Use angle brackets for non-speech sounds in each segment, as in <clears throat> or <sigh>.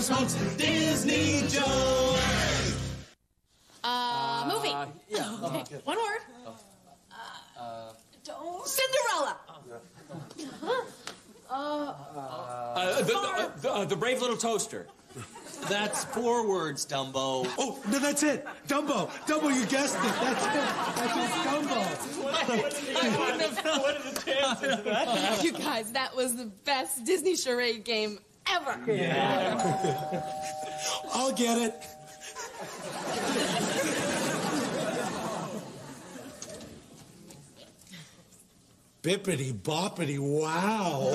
or smokes. Disney jokes. Uh, movie. yeah. Okay, one word. Uh, Cinderella. <laughs> Uh, the, the, the, uh, the brave little toaster. That's four words, Dumbo. Oh, no, that's it. Dumbo. Dumbo, you guessed it. That's it. That's it. Dumbo. <laughs> what are the chances of that? <laughs> You guys, that was the best Disney charade game ever. Yeah. <laughs> I'll get it. Bippity boppity wow. <laughs>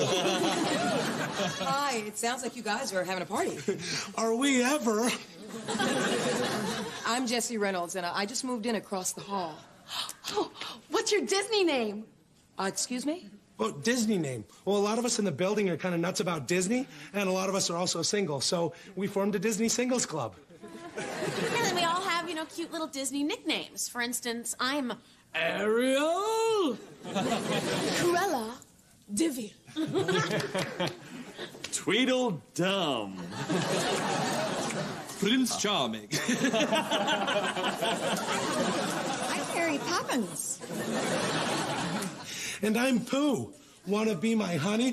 Hi, it sounds like you guys are having a party. <laughs> Are we ever? I'm Jesse Reynolds, and I just moved in across the hall. Oh, <gasps> <gasps> what's your Disney name? Uh, excuse me? Well, Disney name. Well, a lot of us in the building are kind of nuts about Disney, and a lot of us are also single, so we formed a Disney Singles Club. And then we all have, you know, cute little Disney nicknames. For instance, I'm Ariel! Cruella de Vil. Tweedledum. Prince Charming. <laughs> I'm Mary Poppins. And I'm Pooh. Wanna be my honey?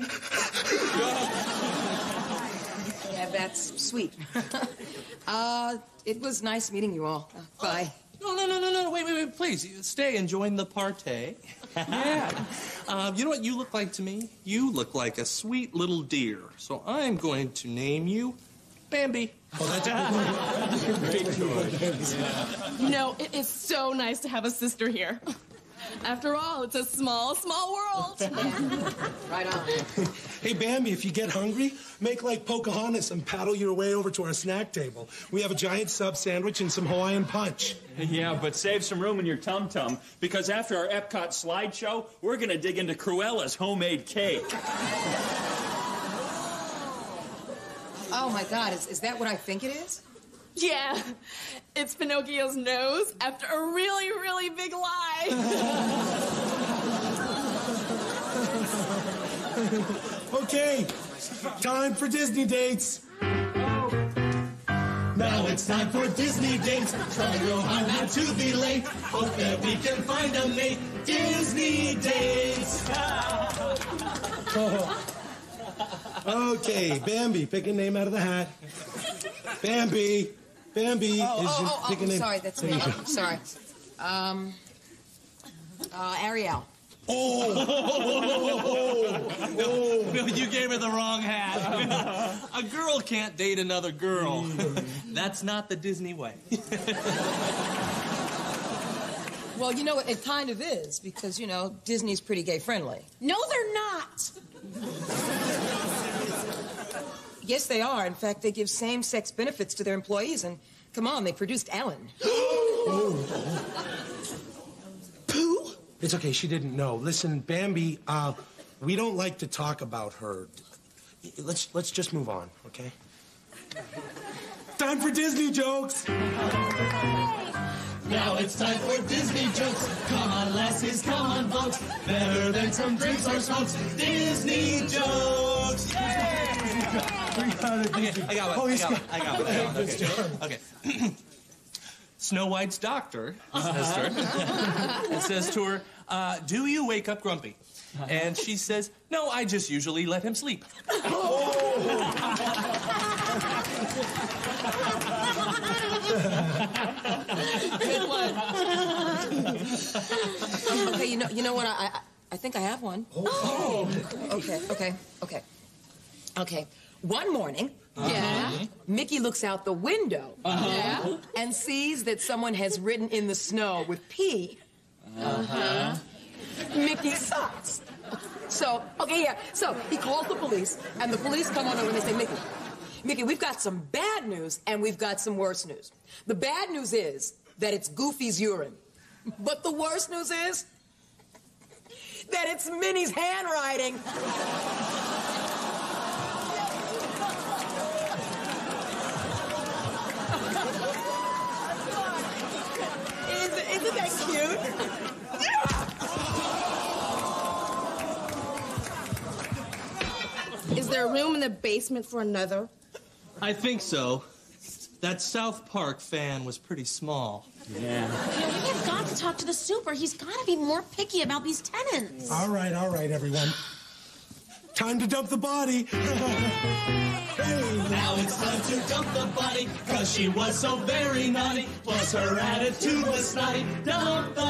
Yeah, that's sweet. uh, it was nice meeting you all. Uh, bye. No, no, no, no, no. Wait, wait, wait. Please, stay and join the party. yeah. Um, <laughs> you know what you look like to me? You look like a sweet little deer. So I'm going to name you Bambi. Oh, that's a good one. <laughs> You know, it is so nice to have a sister here. After all, it's a small, small world. <laughs> Right on. Hey, Bambi, if you get hungry, make like Pocahontas and paddle your way over to our snack table. We have a giant sub sandwich and some Hawaiian punch. Yeah, but save some room in your tum tum because after our Epcot slideshow, we're gonna dig into Cruella's homemade cake. Oh my God, is, is that what I think it is? Yeah, it's Pinocchio's nose after a really, really big lie. <laughs> Okay, time for Disney dates. Now it's time for Disney dates. Try real hard not to be late. Hope that we can find a mate. Disney dates. <laughs> Okay, Bambi, pick a name out of the hat. Bambi, Bambi Oh, is oh, your oh, pick a oh, name. sorry, that's There me. you. I'm sorry. Um, uh, Ariel. Oh, No, <laughs> you gave her the wrong hat. a girl can't date another girl. That's not the Disney way. <laughs> Well, you know, it, it kind of is because, you know, Disney's pretty gay friendly. no, they're not. Yes, they are. In fact, they give same sex benefits to their employees, and come on, they produced Ellen. <gasps> Pooh? It's okay, she didn't know. Listen, Bambi, uh, we don't like to talk about her. Let's let's just move on, okay? Time for Disney jokes. Now it's time for Disney jokes. Come on, lassies, come on, folks. Better than some drinks or smokes. Disney jokes. Okay, I got one. Oh, I got one. I got one. I got one. Okay. okay. <clears throat> Snow White's doctor says to her, <laughs> and says to her, uh, "Do you wake up grumpy?" And she says, "No, I just usually let him sleep." Good <laughs> <laughs> one. <laughs> okay, you know, you know what? I, I, I think I have one. <gasps> Oh. Okay, okay, okay, okay. One morning, Yeah. Mickey looks out the window Yeah. and sees that someone has written in the snow with P. Uh-huh. Mickey sucks. So, okay, yeah. So he calls the police, and the police come on over and they say, Mickey, Mickey, we've got some bad news and we've got some worse news. The bad news is that it's Goofy's urine. But the worst news is that it's Minnie's handwriting. Isn't, isn't that cute? Is there room in the basement for another? I think so. That South Park fan was pretty small. Yeah. You know, we have got to talk to the super. He's got to be more picky about these tenants. All right, all right, everyone. Time to dump the body. <laughs> Now it's time to dump the body, cause she was so very naughty. Plus her attitude was snotty. Dump the